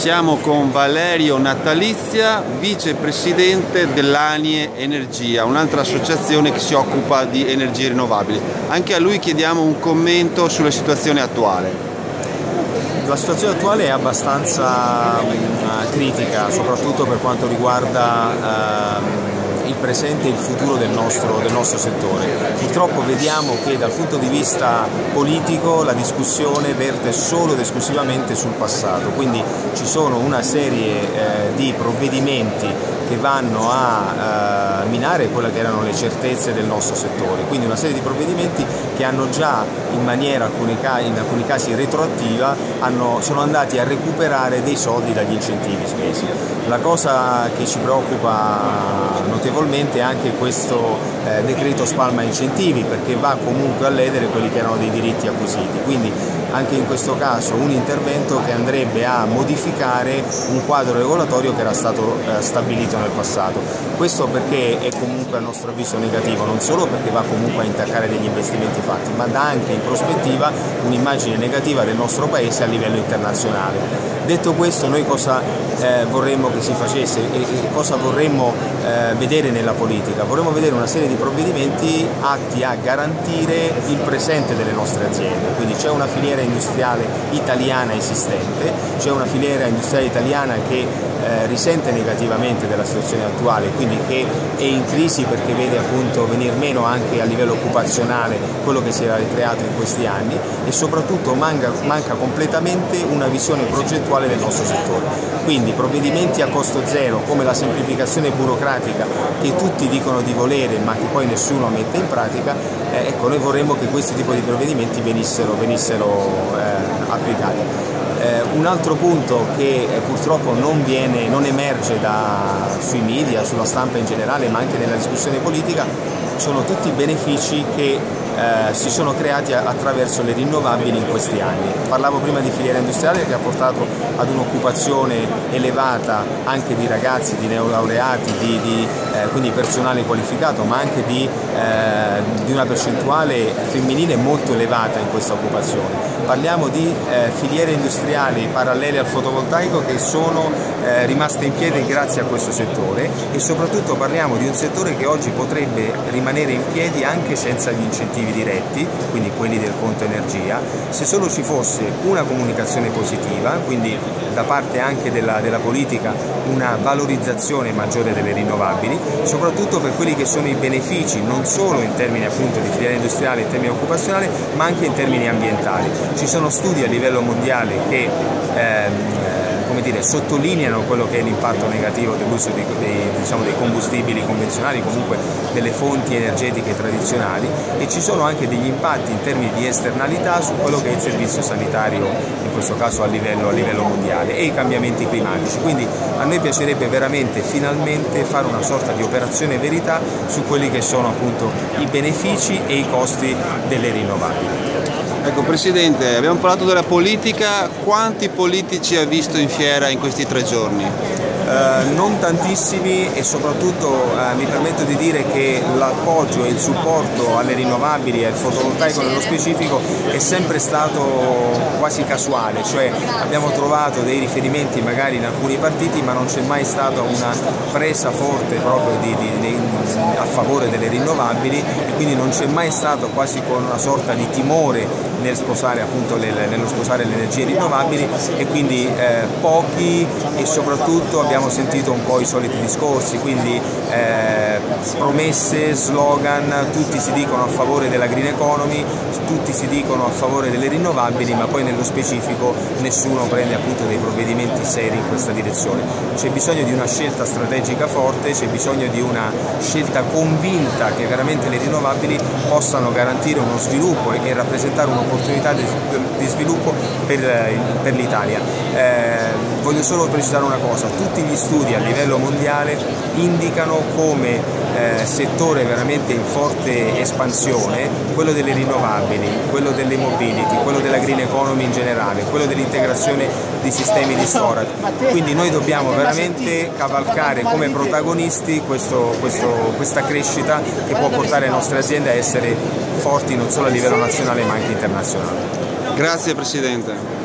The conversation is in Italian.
Siamo con Valerio Natalizia, vicepresidente dell'ANIE Energia, un'altra associazione che si occupa di energie rinnovabili. Anche a lui chiediamo un commento sulla situazione attuale. La situazione attuale è abbastanza uh, critica, soprattutto per quanto riguarda uh, il presente e il futuro del nostro, del nostro, settore. Purtroppo vediamo che dal punto di vista politico la discussione verte solo ed esclusivamente sul passato, quindi ci sono una serie eh, di provvedimenti che vanno a eh, minare quelle che erano le certezze del nostro settore, quindi una serie di provvedimenti che hanno già in maniera in alcuni casi retroattiva hanno, sono andati a recuperare dei soldi dagli incentivi spesi. La cosa che ci preoccupa notevolmente è anche questo eh, decreto spalma incentivi perché va comunque a ledere quelli che erano dei diritti acquisiti. Quindi anche in questo caso un intervento che andrebbe a modificare un quadro regolatorio che era stato eh, stabilito nel passato. Questo perché è comunque a nostro avviso negativo, non solo perché va comunque a intaccare degli investimenti fatti, ma dà anche in prospettiva un'immagine negativa del nostro Paese a livello internazionale. Detto questo noi cosa eh, vorremmo che si facesse e, cosa vorremmo eh, vedere nella politica? Vorremmo vedere una serie di provvedimenti atti a garantire il presente delle nostre aziende, quindi c'è una filiera industriale italiana esistente, c'è una filiera industriale italiana che eh, risente negativamente della situazione attuale, quindi che è in crisi perché vede appunto venir meno anche a livello occupazionale quello che si era creato in questi anni e soprattutto manca, manca completamente una visione progettuale del nostro settore. Quindi provvedimenti a costo zero come la semplificazione burocratica che tutti dicono di volere ma che poi nessuno mette in pratica, eh, ecco noi vorremmo che questi tipi di provvedimenti venissero, venissero eh, applicati. Eh, un altro punto che eh, purtroppo non, viene, non emerge da, sui media, sulla stampa in generale, ma anche nella discussione politica, sono tutti i benefici che eh, si sono creati attraverso le rinnovabili in questi anni. Parlavo prima di filiera industriale che ha portato ad un'occupazione elevata anche di ragazzi, di neolaureati, di, di eh, quindi personale qualificato, ma anche di, eh, di, una percentuale femminile molto elevata in questa occupazione. Parliamo di eh, filiere industriali parallele al fotovoltaico che sono eh, rimaste in piedi grazie a questo settore e soprattutto parliamo di un settore che oggi potrebbe rimanere in piedi anche senza gli incentivi diretti, quindi quelli del conto energia, se solo ci fosse una comunicazione positiva, quindi da parte anche della, della politica una valorizzazione maggiore delle rinnovabili, soprattutto per quelli che sono i benefici non solo in termini appunto di filiera industriale, in termini occupazionali, ma anche in termini ambientali. Ci sono studi a livello mondiale che ehm, dire, sottolineano quello che è l'impatto negativo dell'uso dei, dei, diciamo, dei, combustibili convenzionali, comunque delle fonti energetiche tradizionali e ci sono anche degli impatti in termini di esternalità su quello che è il servizio sanitario, in questo caso a livello, a livello mondiale, e i cambiamenti climatici. Quindi a noi piacerebbe veramente finalmente fare una sorta di operazione verità su quelli che sono appunto i benefici e i costi delle rinnovabili. Ecco Presidente, abbiamo parlato della politica, quanti politici ha visto in fiera in questi tre giorni? Eh, non tantissimi e soprattutto eh, mi permetto di dire che l'appoggio e il supporto alle rinnovabili e al fotovoltaico nello specifico è sempre stato quasi casuale, cioè abbiamo trovato dei riferimenti magari in alcuni partiti ma non c'è mai stata una presa forte proprio di, di, di, a favore delle rinnovabili e quindi non c'è mai stato quasi con una sorta di timore nel sposare, appunto, le, nello sposare le energie rinnovabili e quindi eh, pochi e soprattutto abbiamo sentito un po' i soliti discorsi, quindi eh, promesse, slogan, tutti si dicono a favore della green economy, tutti si dicono a favore delle rinnovabili, ma poi nello specifico nessuno prende appunto dei provvedimenti seri in questa direzione. C'è bisogno di una scelta strategica forte, c'è bisogno di una scelta convinta che veramente le rinnovabili possano garantire uno sviluppo e rappresentare un'opportunità opportunità di, di sviluppo per, eh, per l'Italia. Eh, voglio solo precisare una cosa, tutti gli studi a livello mondiale indicano come eh, settore veramente in forte espansione quello delle rinnovabili, quello delle mobility, quello della green economy in generale, quello dell'integrazione di sistemi di storage. Quindi noi dobbiamo veramente cavalcare come protagonisti questo, questo, questa crescita che può portare le nostre aziende a essere forti non solo a livello nazionale ma anche internazionale. Grazie Presidente.